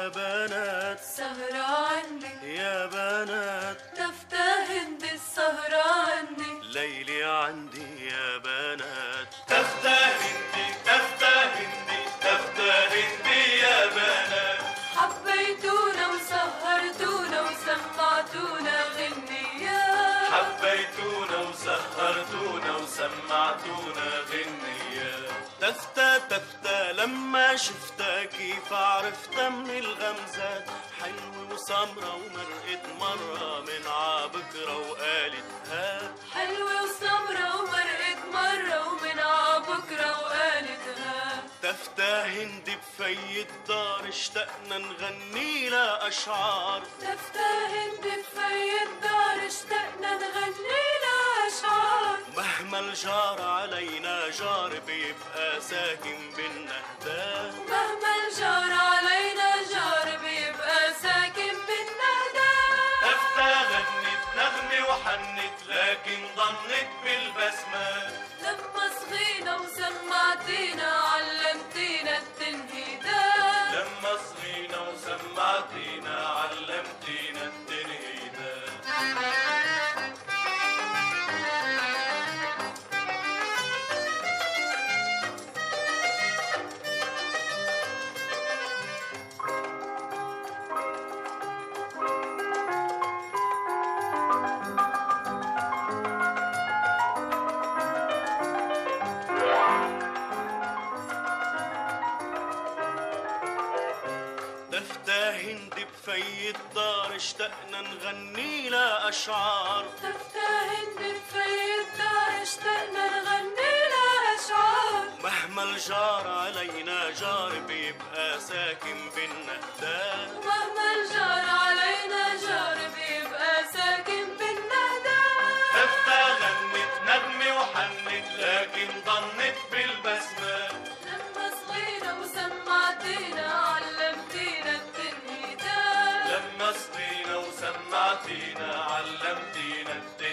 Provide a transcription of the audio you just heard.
يا بنات سهران يا بنات. تفتهن بالسهرة عندك ليلي عندي يا بنات. تفتهن بك تفتهن بك تفتهن بي يا بنات. حبيتونا وسهرتونا وسمعتونا غنيات حبيتونا وسهرتونا وسمعتونا غنيات تفتى تفتى لما شفت كيف عرفتها من الغمزات حلوة وسمرة ومرقت مرة من عبكرة وقالت هات حلوة وسمرة ومرقت مرة ومن عبكرة وقالت ها تفتى هندي بفي الدار اشتقنا نغني لها أشعار. تفتى هند بفي الدار اشتقنا نغني لها أشعار. مهما الجار علينا جار بيبقى ساكن بينا هداه مهما الجار علينا جار بيبقى ساكن بالنهدان تفتى غنت نغمة وحنت لكن ضنت بالبسمات لما صغينا وسمعتينا علمتينا التنهيدات لما صغينا وسمعتينا تفتى هندي بفي الدار اشتقنا نغني لها أشعار. تفتى هند بفي الدار اشتقنا نغني لها أشعار. مهما الجار علينا جار بيبقى ساكن بينا علمتنا الدين